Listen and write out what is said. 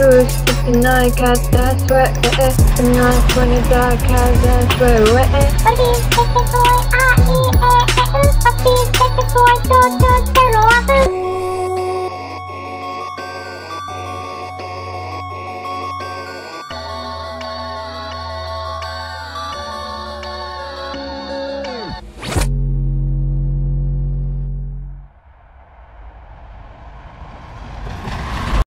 uterus, 59 cats, that's right, eh, eh, 59, 20 dog cats, that's right, eh, eh. What do you think, boy?